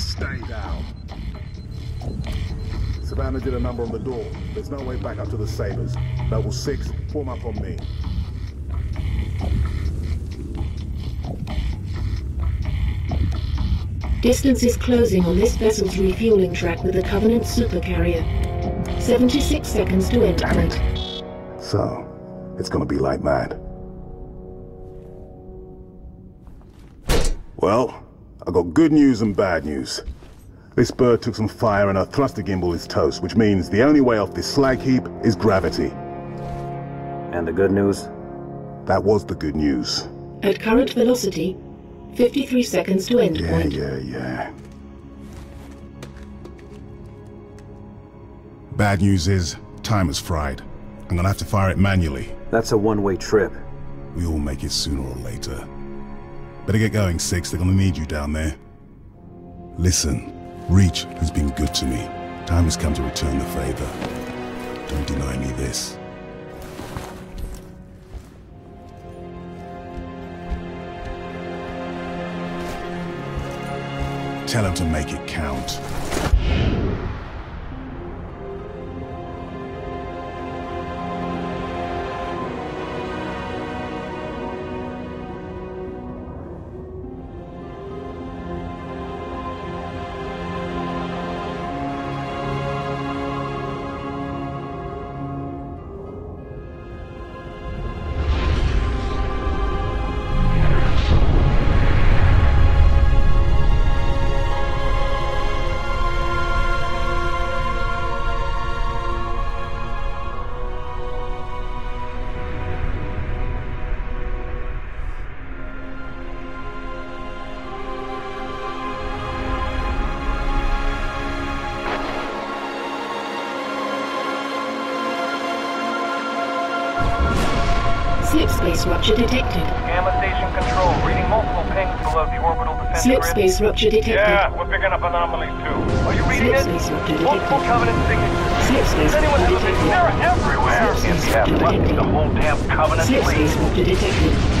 Stay down. Savannah did a number on the door. There's no way back up to the Sabres. Noble 6, form up on me. Distance is closing on this vessel's refueling track with the Covenant supercarrier. 76 seconds to end point. So, it's gonna be like that. Well, I got good news and bad news. This bird took some fire and her thruster gimbal is toast, which means the only way off this slag heap is gravity. And the good news? That was the good news. At current velocity, 53 seconds to end Yeah, point. yeah, yeah. Bad news is, time is fried. I'm gonna have to fire it manually. That's a one-way trip. We all make it sooner or later. Better get going, Six. They're gonna need you down there. Listen, Reach has been good to me. Time has come to return the favor. Don't deny me this. Tell him to make it count. Slip space rupture detected. Gamma station control, reading multiple pings below the orbital defense Slip grid. space rupture detected. Yeah, we're picking up anomalies too. Are you reading Slip it? space rupture Multiple covenant signatures. Slip space anyone rupture detected. They're everywhere. Slip space rupture detected. the whole damn covenant Slip space rupture detected.